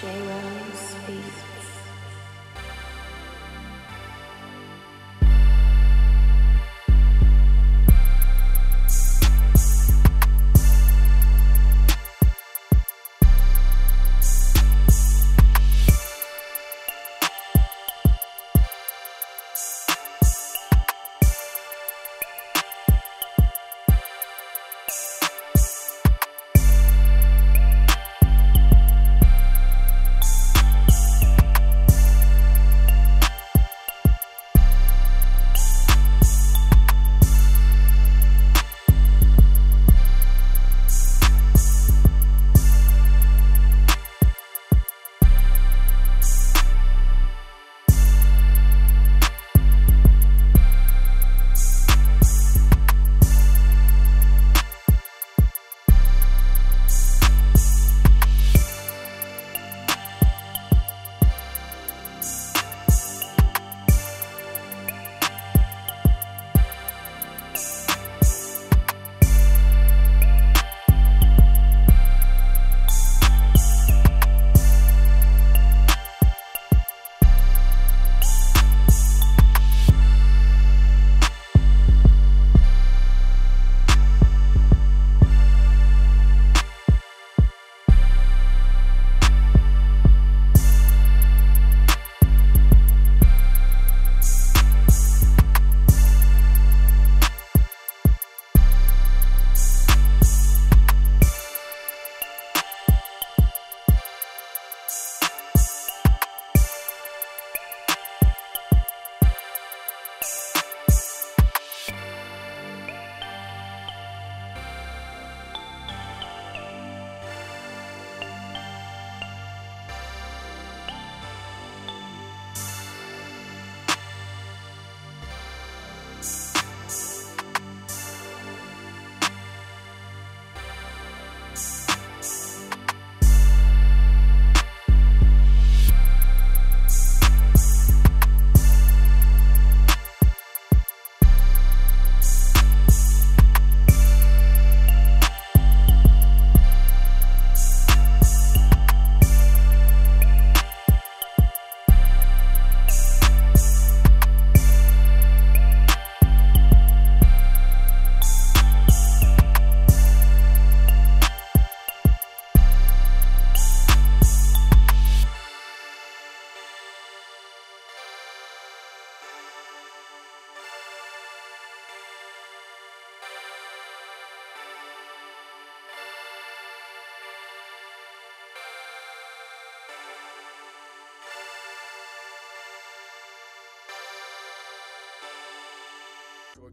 J Rose Beats.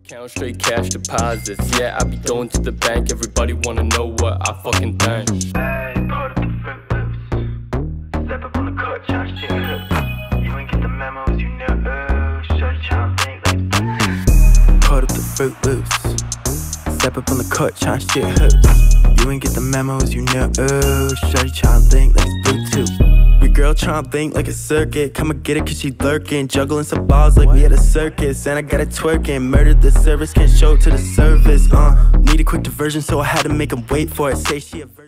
Account straight cash deposits. Yeah, I be going to the bank. Everybody wanna know what I fucking think. Part of the fruit loops. Step up on the cut, charge shit hoops. You ain't get the memos, you know. Shut your think like Part of the. Step up on the cut, shit. You ain't get the memos, you know. Tryna think girl tryna think like a circuit. Come and get it cause she lurking. Juggling some balls like we at a circus. And I got it twerking. Murdered the service, can't show to the service. Uh, need a quick diversion, so I had to make him wait for it. Say she a virgin.